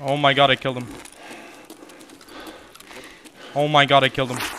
Oh my god, I killed him. Oh my god, I killed him.